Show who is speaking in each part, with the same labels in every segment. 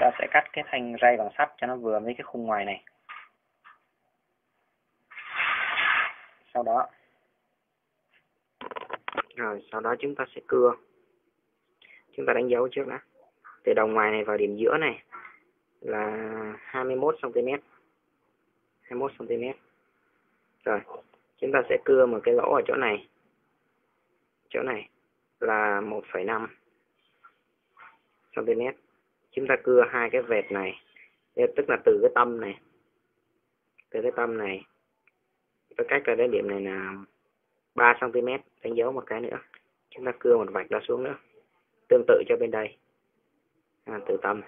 Speaker 1: ta sẽ cắt cái thanh ray bằng sắt cho nó vừa với cái khung ngoài này. Sau đó. Rồi sau đó chúng ta sẽ cưa. Chúng ta đánh dấu trước đã. Từ đầu ngoài này vào điểm giữa này là 21 cm 21 cm rồi chúng ta sẽ cưa một cái lỗ ở chỗ này. Chỗ này là 1,5 cm chúng ta cưa hai cái vệt này tức là từ cái tâm này từ cái tâm này với cách ra đến điểm này là 3 cm đánh dấu một cái nữa. Chúng ta cưa một vạch đó xuống nữa tương tự cho bên đây. À, từ tâm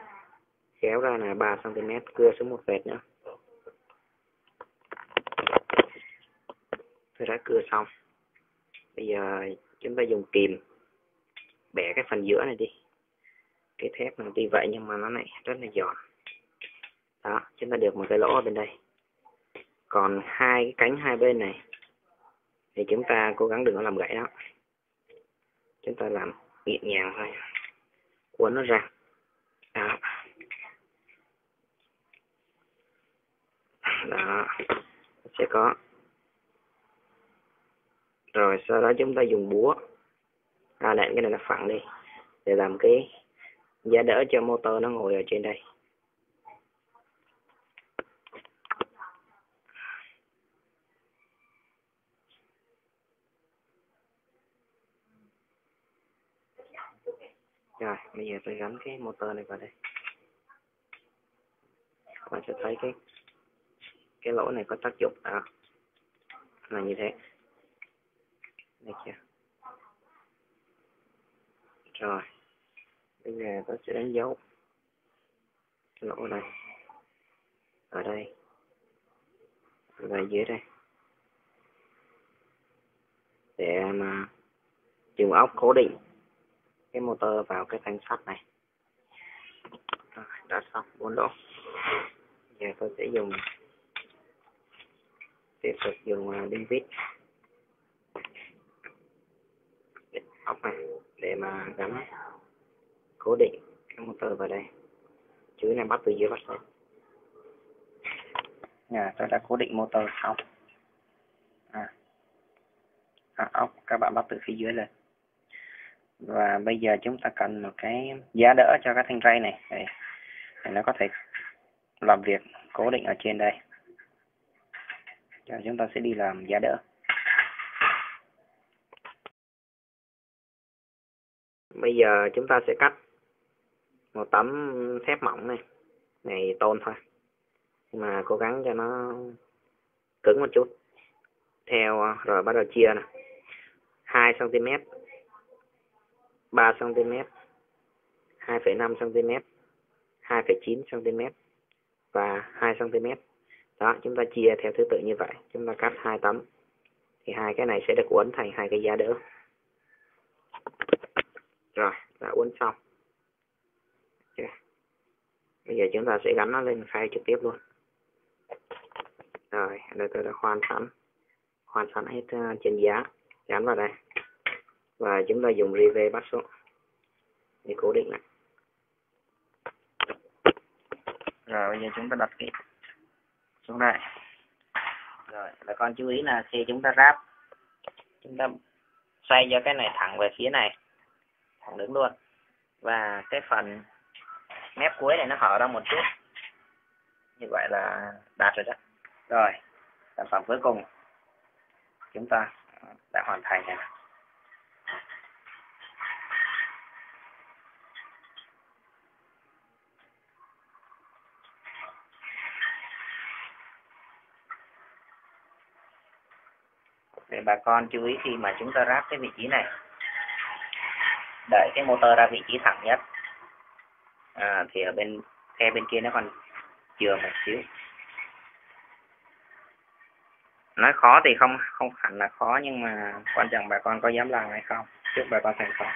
Speaker 1: kéo ra là 3 cm cưa xuống một vệt nữa. Tôi đã cưa xong. Bây giờ chúng ta dùng kìm bẻ cái phần giữa này đi thép mình tuy vậy nhưng mà nó lại rất là giòn. Đó, chúng ta được một cái lỗ ở bên đây. Còn hai cái cánh hai bên này, thì chúng ta cố gắng đừng có làm gãy nó. Chúng ta làm nhẹ nhàng thôi. Cuốn nó ra. Đó. Đó sẽ có. Rồi, sau đó chúng ta dùng búa. À nện cái này là phẳng đi, để làm cái giá đỡ cho motor nó ngồi ở trên đây. Rồi bây giờ tôi gắn cái motor này vào đây. Các bạn sẽ thấy cái cái lỗ này có tác dụng à, là như thế. Được chưa? Rồi bây giờ tôi sẽ đánh dấu. Lỗ này. Ở đây. Và dưới đây. Để mà trường ốc cố định cái motor vào cái thanh sắt này. Rồi, đã xong bốn lỗ. Giờ tôi sẽ dùng tiếp tục dùng à, đinh vít. Ốc này để mà gắn cố định cái motor vào đây. Chữ này bắt từ dưới bắt lên nhà tôi đã cố định motor xong. À, à, ốc các bạn bắt từ phía dưới lên. Và bây giờ chúng ta cần một cái giá đỡ cho cái thanh ray này để, để nó có thể làm việc cố định ở trên đây. Cho chúng ta sẽ đi làm giá đỡ. Bây giờ chúng ta sẽ cắt một tấm thép mỏng này. Này tôn thôi. Nhưng mà cố gắng cho nó cứng một chút. Theo ờ, rồi bắt đầu chia nè. 2 cm 3 cm 2,5 cm 2,9 cm và 2 cm đó chúng ta chia theo thứ tự như vậy. Chúng ta cắt hai tấm. Thì hai cái này sẽ được uốn thành hai cái giá đỡ. Rồi đã uốn xong bây giờ chúng ta sẽ gắn nó lên khay trực tiếp luôn. Rồi đây tôi đã khoan sẵn. Khoan sẵn hết uh, trên giá. Gắn vào đây. Và chúng ta dùng rivet bắt xuống để cố định lại. Rồi bây giờ chúng ta đặt cái xuống đây. Rồi bà con chú ý là khi chúng ta ráp chúng ta xoay cho cái này thẳng về phía này. Thẳng đứng luôn. Và cái phần mép cuối này nó hở ra một chút. Như vậy là đạt rồi đó. Rồi, sản phẩm cuối cùng. Chúng ta đã hoàn thành rồi. Để bà con chú ý khi mà chúng ta ráp cái vị trí này. Đợi cái motor ra vị trí thẳng nhất à, thì ở bên khe bên kia nó còn chừa một xíu. Nói khó thì không không hẳn là khó nhưng mà quan trọng bà con có dám làm hay không chúc bà con thành công.